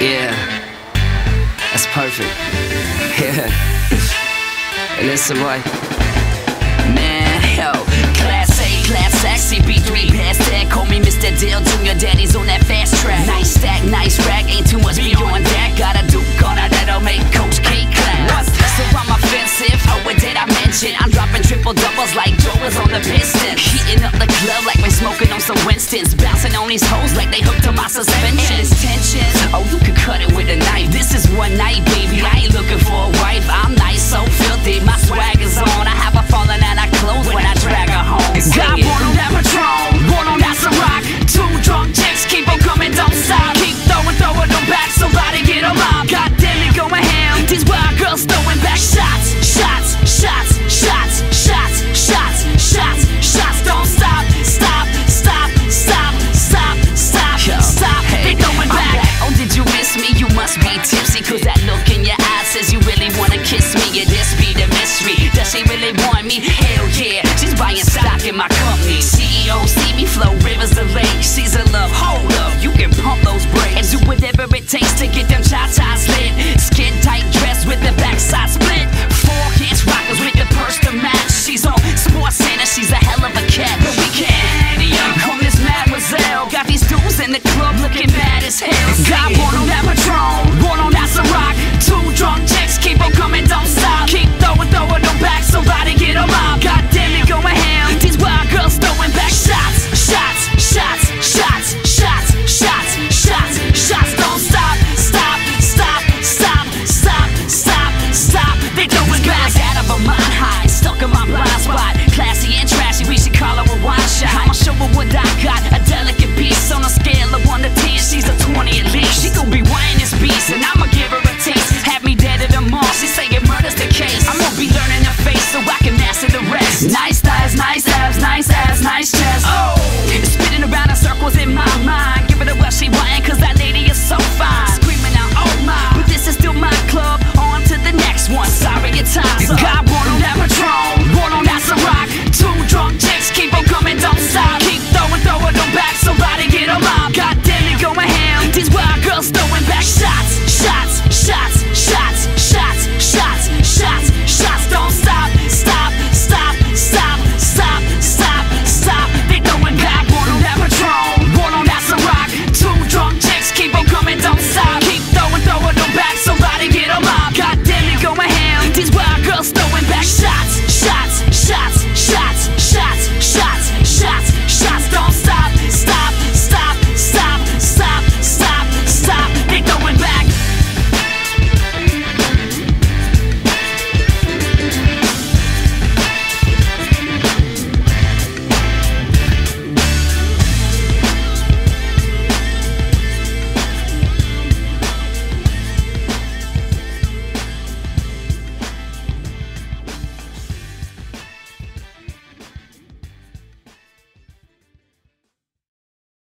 Yeah, that's perfect. Yeah, hey, listen, boy. Man, yo, class A, class X, CP3, past that. Call me Mr. Deal, Junior, daddy's on Russell Winston's bouncing on these hoes like they hooked up by suspension. And it's tension. Oh, you could cut it with a knife. season Nice thighs, nice abs, nice ass,